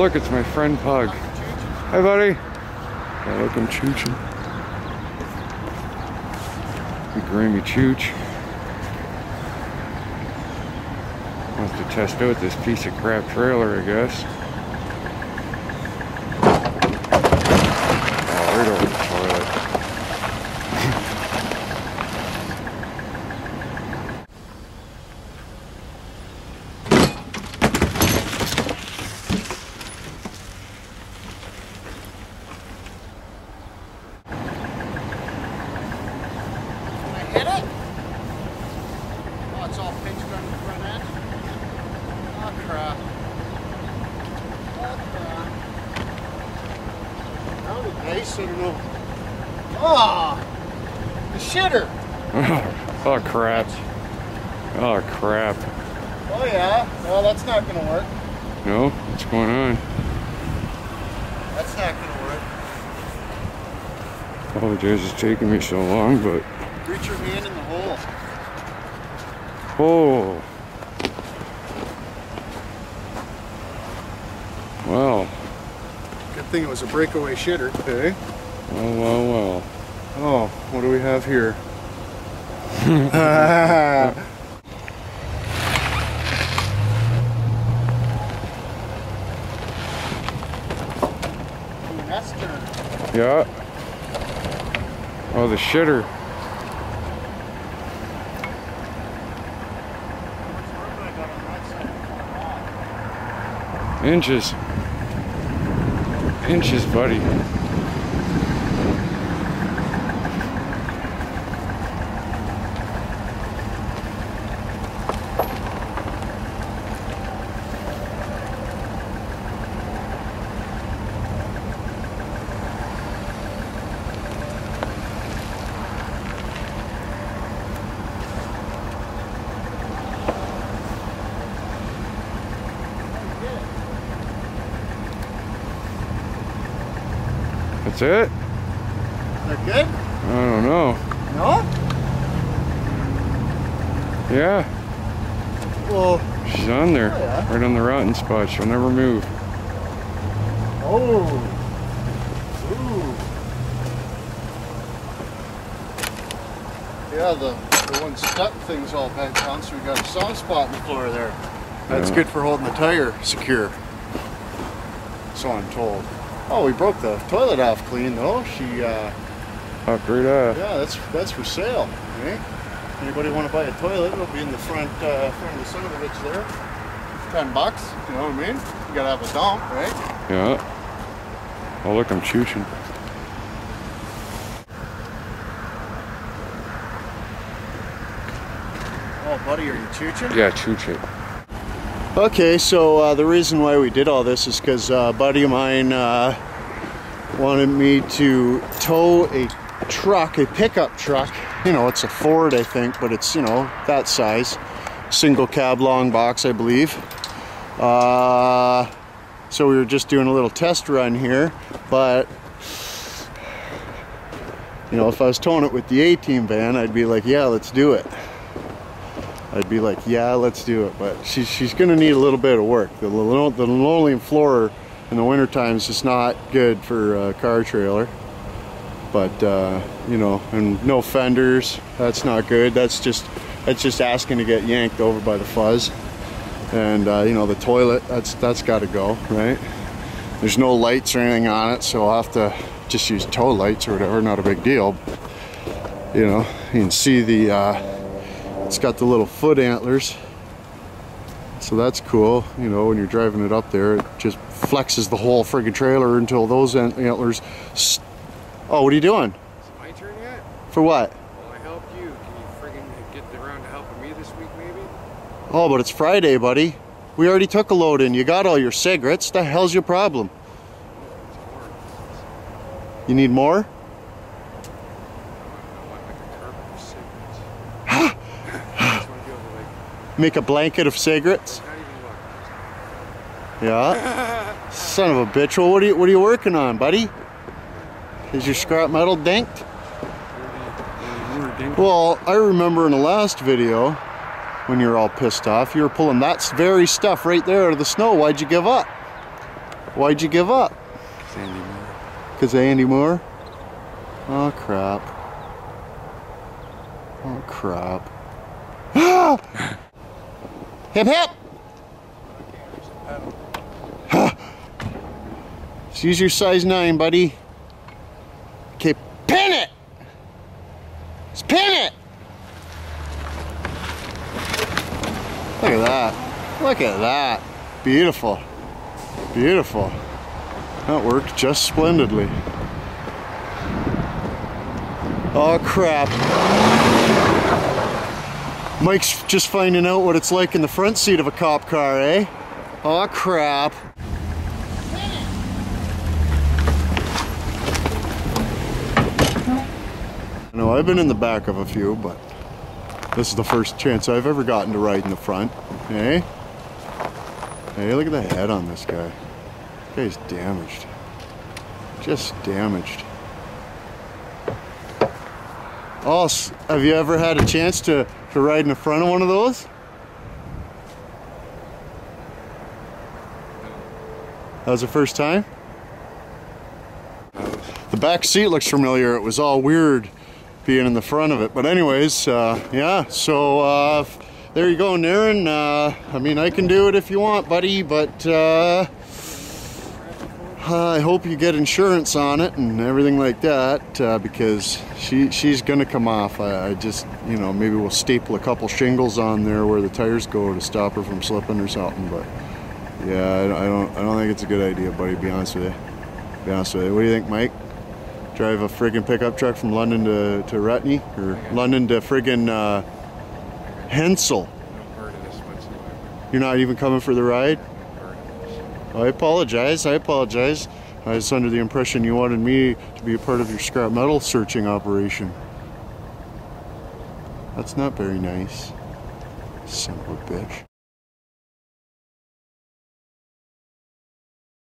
look, it's my friend Pug. Hi, buddy. Yeah, look, I'm chooching. The Grammy Chooch. Wants to test out this piece of crap trailer, I guess. Oh, right over the toilet. I hit it? Oh, it's all pinched on the front end. Oh, crap. Oh, crap. Sounded nice, I don't know. Oh, the shitter. oh, crap. Oh, crap. Oh, yeah. Well, that's not going to work. No? What's going on? That's not going to work. Oh, Apologize it's taking me so long, but... Reach your hand in the hole. Oh. Well, Good thing it was a breakaway shitter. Okay. well, well, well. Oh, what do we have here? Yeah. Oh, the shitter. Inches. Inches, buddy. That's it? That good? I don't know. No? Yeah, Well, she's on there. Oh, yeah. Right on the rotten spot. She'll never move. oh. Ooh. Yeah, the, the one step thing's all bent down, so we got a soft spot in the floor there. That's Yeah. good for holding the tire secure. So I'm told. Oh, we broke the toilet off clean though. She, uh, Popped right off. yeah, that's that's for sale. Eh? Anybody want to buy a toilet? It'll be in the front uh, front of the son of there. Ten bucks. You know what I mean? You gotta have a dump, right? Yeah. Oh, look, I'm chooching. Oh, buddy, are you chooching? Yeah, chooching. Okay, so uh, the reason why we did all this is because uh, a buddy of mine uh, wanted me to tow a truck, a pickup truck. You know, it's a Ford, I think, but it's, you know, that size. Single cab long box, I believe. Uh, so we were just doing a little test run here, but you know, if I was towing it with the A-Team van, I'd be like, yeah, let's do it. I'd be like, yeah, let's do it. But she's, she's going to need a little bit of work. The, lino- the linoleum floor in the wintertime is just not good for a car trailer. But, uh, you know, and no fenders, that's not good. That's just, that's just asking to get yanked over by the fuzz. And, uh, you know, the toilet, that's, that's got to go, right? There's no lights or anything on it, so I'll have to just use tow lights or whatever, not a big deal. You know, you can see the, uh, it's got the little foot antlers. So that's cool. You know, when you're driving it up there, it just flexes the whole friggin' trailer until those ant- antlers. Oh, what are you doing? Is it my turn yet? For what? Well, I helped you. Can you friggin' get around to helping me this week, maybe? Oh, but it's Friday, buddy. We already took a load in. You got all your cigarettes. The hell's your problem? You need more? I want like a carpet of cigarettes. I just want to be able to like, Make a blanket of cigarettes? not even look. Yeah. Son of a bitch. Well, what are you what are you working on, buddy? Is your scrap metal dinked? We were dinking. Well, I remember in the last video when you were all pissed off, you were pulling that very stuff right there out of the snow. Why'd you give up? Why'd you give up? Sandy Moore. Because Andy Moore? Oh, crap. Oh, crap. hip hip! Just use your size 9, buddy. Okay, pin it! Just pin it! Look at that. Look at that. Beautiful. Beautiful. That worked just splendidly. Oh crap. Mike's just finding out what it's like in the front seat of a cop car, eh? Oh crap. No, I've been in the back of a few, but this is the first chance I've ever gotten to ride in the front. eh? Hey, look at the head on this guy. This guy's damaged. Just damaged. Oh, have you ever had a chance to, to ride in the front of one of those? That was the first time? The back seat looks familiar. It was all weird being in the front of it. But anyways, uh, yeah, so uh, there you go, Naren. Uh, I mean, I can do it if you want, buddy, but uh, I hope you get insurance on it and everything like that uh, because she she's gonna come off. I, I just, you know, maybe we'll staple a couple shingles on there where the tires go to stop her from slipping or something. But yeah, I, I don't I don't think it's a good idea, buddy. To be honest with you. To be honest with you. What do you think, Mike? drive a friggin' pickup truck from London to, to Rodney or London to friggin' uh, Hensall. No part of this whatsoever. You're not even coming for the ride? No part of this. I apologize. I apologize. I was under the impression you wanted me to be a part of your scrap metal searching operation. That's not very nice. Son of a bitch.